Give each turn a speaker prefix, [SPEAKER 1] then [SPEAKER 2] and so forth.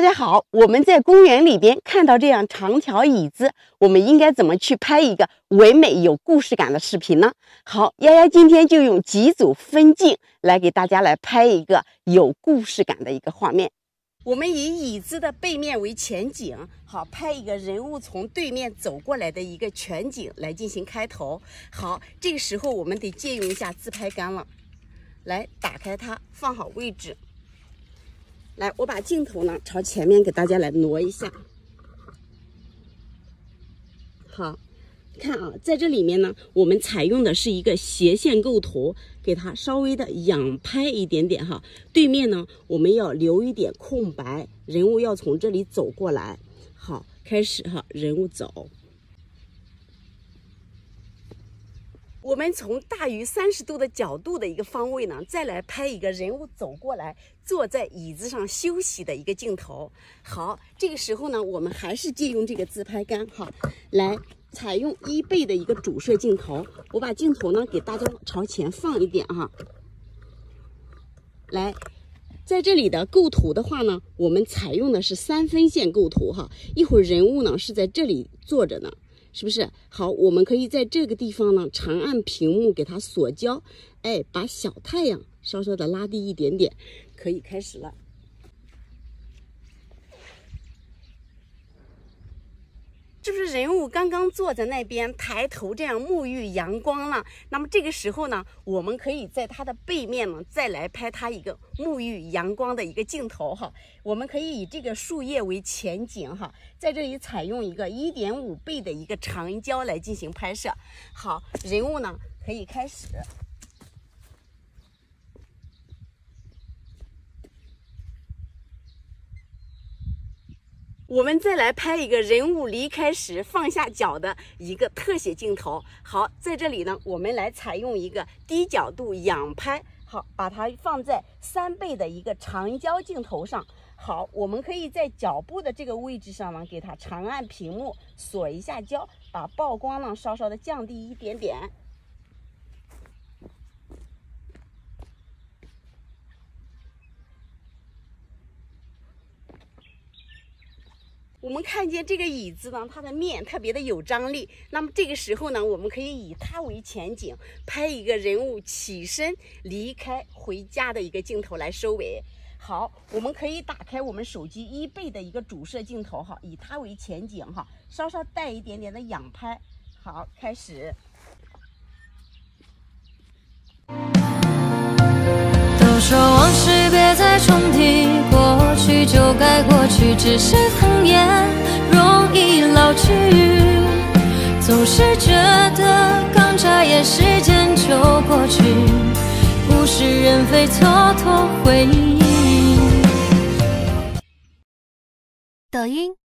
[SPEAKER 1] 大家好，我们在公园里边看到这样长条椅子，我们应该怎么去拍一个唯美有故事感的视频呢？好，丫丫今天就用几组分镜来给大家来拍一个有故事感的一个画面。我们以椅子的背面为前景，好，拍一个人物从对面走过来的一个全景来进行开头。好，这个时候我们得借用一下自拍杆了，来打开它，放好位置。来，我把镜头呢朝前面给大家来挪一下。好，看啊，在这里面呢，我们采用的是一个斜线构图，给它稍微的仰拍一点点哈。对面呢，我们要留一点空白，人物要从这里走过来。好，开始哈，人物走。我们从大于三十度的角度的一个方位呢，再来拍一个人物走过来，坐在椅子上休息的一个镜头。好，这个时候呢，我们还是借用这个自拍杆哈，来采用一倍的一个主摄镜头。我把镜头呢给大家朝前放一点哈。来，在这里的构图的话呢，我们采用的是三分线构图哈。一会儿人物呢是在这里坐着呢。是不是好？我们可以在这个地方呢，长按屏幕给它锁焦，哎，把小太阳稍稍的拉低一点点，可以开始了。就是人物刚刚坐在那边，抬头这样沐浴阳光了？那么这个时候呢，我们可以在它的背面呢，再来拍它一个沐浴阳光的一个镜头哈。我们可以以这个树叶为前景哈，在这里采用一个一点五倍的一个长焦来进行拍摄。好，人物呢可以开始。我们再来拍一个人物离开时放下脚的一个特写镜头。好，在这里呢，我们来采用一个低角度仰拍。好，把它放在三倍的一个长焦镜头上。好，我们可以在脚部的这个位置上呢，给它长按屏幕锁一下焦，把曝光呢稍稍的降低一点点。我们看见这个椅子呢，它的面特别的有张力。那么这个时候呢，我们可以以它为前景，拍一个人物起身离开回家的一个镜头来收尾。好，我们可以打开我们手机一倍的一个主摄镜头哈，以它为前景哈，稍稍带一点点的仰拍。好，开始。
[SPEAKER 2] 去，只是童颜容易老去。总是觉得刚眨眼时间就过去，物是人非蹉跎回忆。
[SPEAKER 3] 抖音。